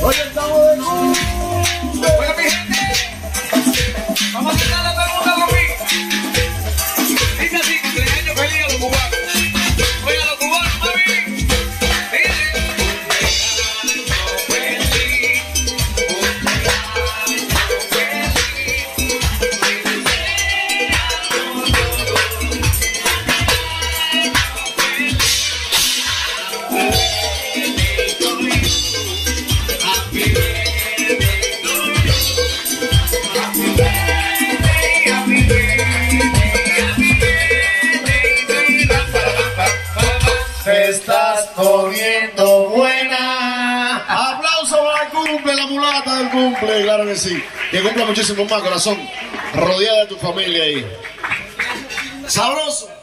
我先走 Te estás poniendo buena. Aplauso para el cumple, la mulata del cumple, claro que sí. Que cumpla muchísimo más, corazón. Rodeada de tu familia ahí. Sabroso.